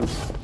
What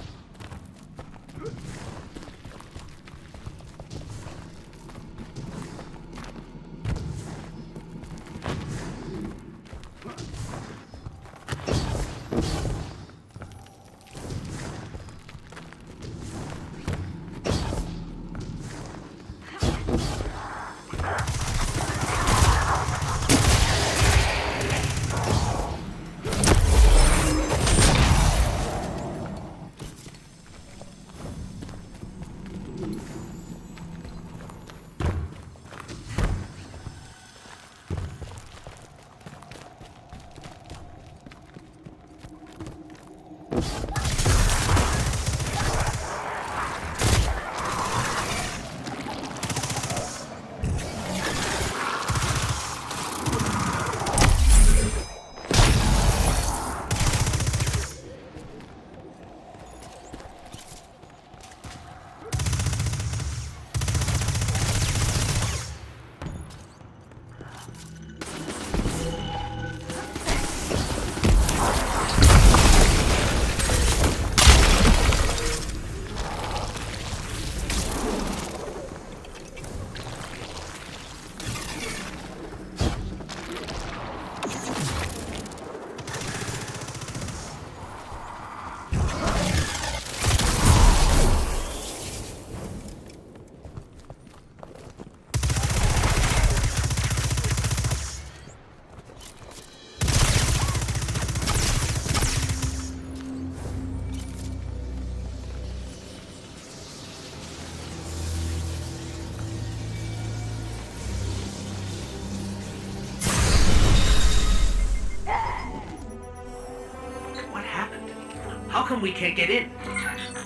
We can't get in?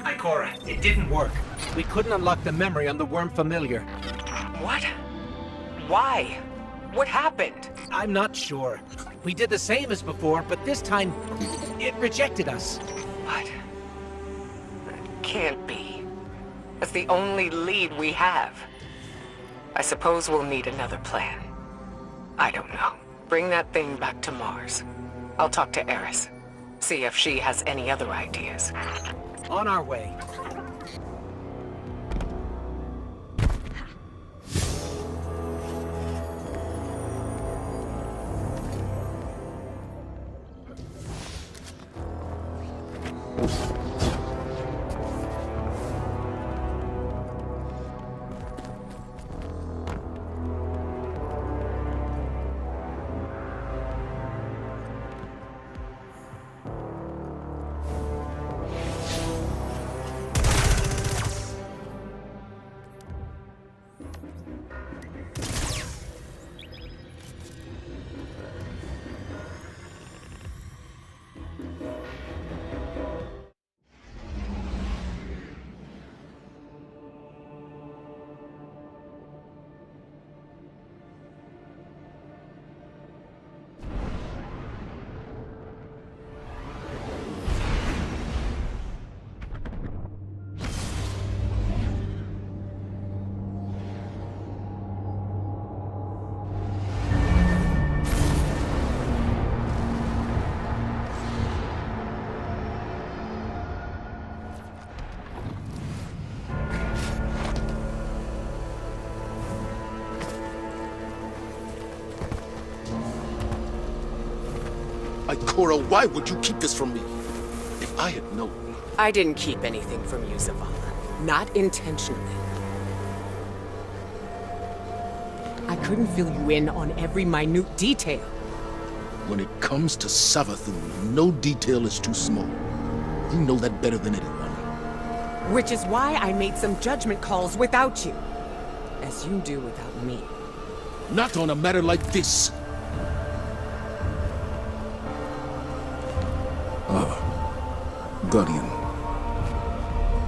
Ikora, it didn't work. We couldn't unlock the memory on the worm familiar. What? Why? What happened? I'm not sure. We did the same as before, but this time, it rejected us. What? That can't be. That's the only lead we have. I suppose we'll need another plan. I don't know. Bring that thing back to Mars. I'll talk to Eris. See if she has any other ideas. On our way. Ikora, why would you keep this from me? If I had known. I didn't keep anything from you, Zavala. Not intentionally. I couldn't fill you in on every minute detail. When it comes to Savathun, no detail is too small. You know that better than anyone. Which is why I made some judgment calls without you. As you do without me. Not on a matter like this. Ah, Guardian.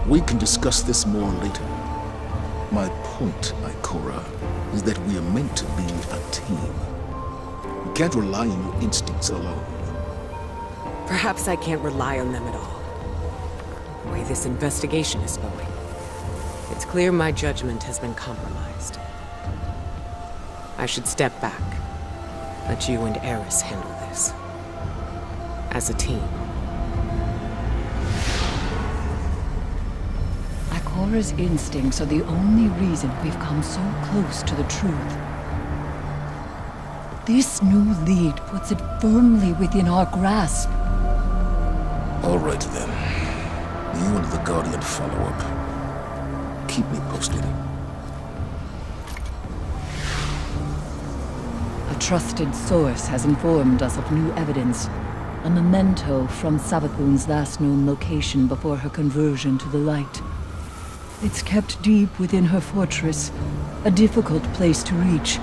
We can discuss this more later. My point, Ikora, is that we are meant to be a team. You can't rely on your instincts alone. Perhaps I can't rely on them at all. The way this investigation is going. It's clear my judgment has been compromised. I should step back. Let you and Eris handle this. As a team. Ikora's instincts are the only reason we've come so close to the truth. This new lead puts it firmly within our grasp. All right then. You and the Guardian follow up. Keep me posted. A trusted source has informed us of new evidence. A memento from Savathun's last known location before her conversion to the light. It's kept deep within her fortress, a difficult place to reach.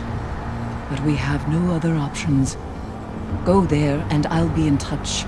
But we have no other options. Go there and I'll be in touch.